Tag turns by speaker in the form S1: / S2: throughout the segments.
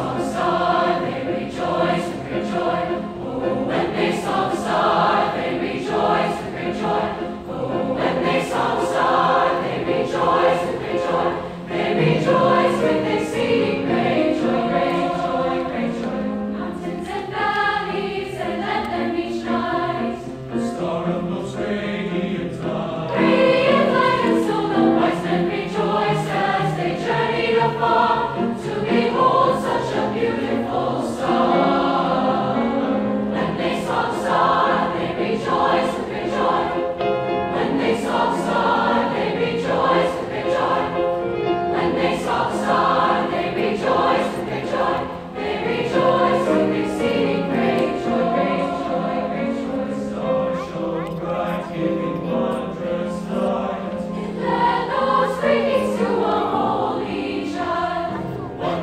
S1: When they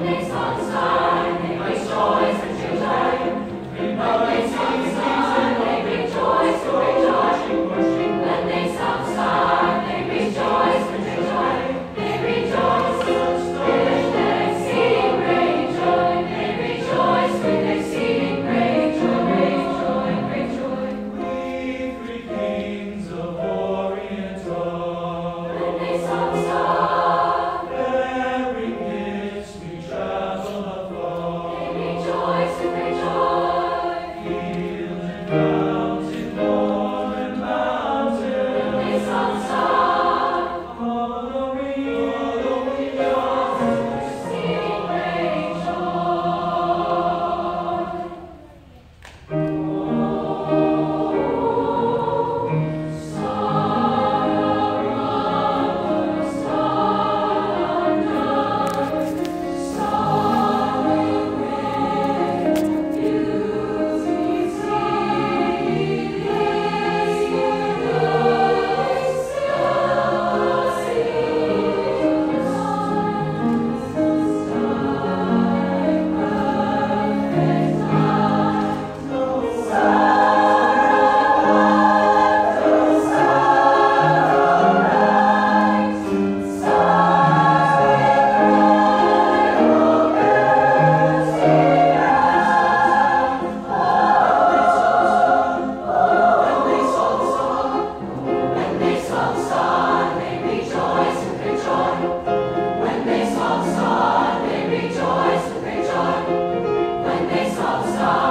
S1: the star. 사